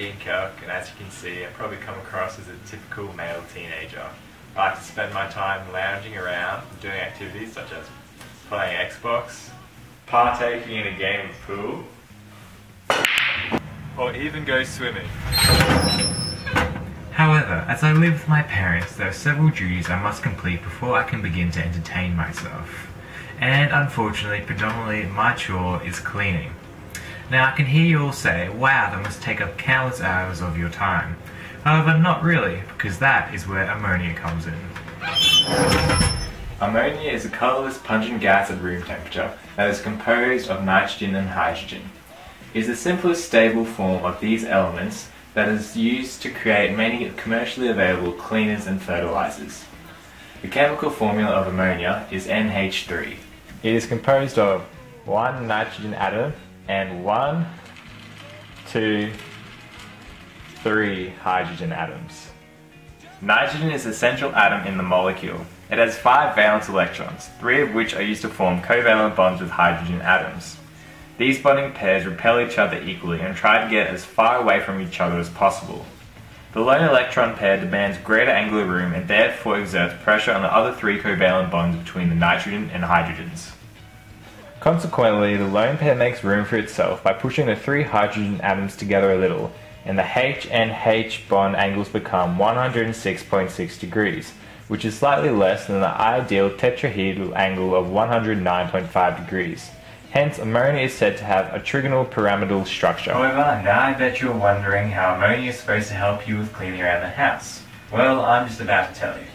Dean Kelk, and as you can see, I probably come across as a typical male teenager. I like to spend my time lounging around, doing activities such as playing Xbox, partaking in a game of pool, or even go swimming. However, as I live with my parents, there are several duties I must complete before I can begin to entertain myself. And unfortunately, predominantly my chore is cleaning. Now I can hear you all say, wow, that must take up countless hours of your time. However, not really, because that is where ammonia comes in. Ammonia is a colorless, pungent gas at room temperature that is composed of nitrogen and hydrogen. It is the simplest stable form of these elements that is used to create many commercially available cleaners and fertilizers. The chemical formula of ammonia is NH3. It is composed of one nitrogen atom and one, two, three hydrogen atoms. Nitrogen is the central atom in the molecule. It has five valence electrons, three of which are used to form covalent bonds with hydrogen atoms. These bonding pairs repel each other equally and try to get as far away from each other as possible. The lone electron pair demands greater angular room and therefore exerts pressure on the other three covalent bonds between the nitrogen and hydrogens. Consequently, the lone pair makes room for itself by pushing the three hydrogen atoms together a little, and the H-N-H bond angles become 106.6 degrees, which is slightly less than the ideal tetrahedral angle of 109.5 degrees. Hence, ammonia is said to have a trigonal pyramidal structure. However, now I bet you're wondering how ammonia is supposed to help you with cleaning around the house. Well, I'm just about to tell you.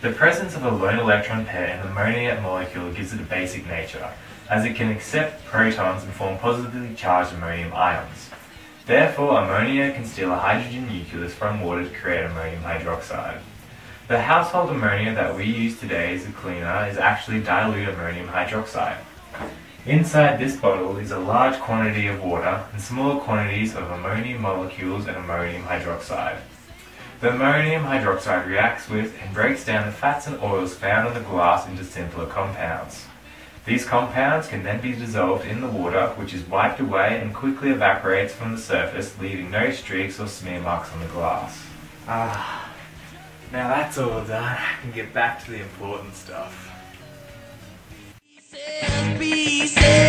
The presence of a lone electron pair in the ammonia molecule gives it a basic nature, as it can accept protons and form positively charged ammonium ions. Therefore, ammonia can steal a hydrogen nucleus from water to create ammonium hydroxide. The household ammonia that we use today as a cleaner is actually dilute ammonium hydroxide. Inside this bottle is a large quantity of water and smaller quantities of ammonium molecules and ammonium hydroxide. The ammonium hydroxide reacts with and breaks down the fats and oils found on the glass into simpler compounds. These compounds can then be dissolved in the water, which is wiped away and quickly evaporates from the surface, leaving no streaks or smear marks on the glass. Ah, now that's all done, I can get back to the important stuff. Be said.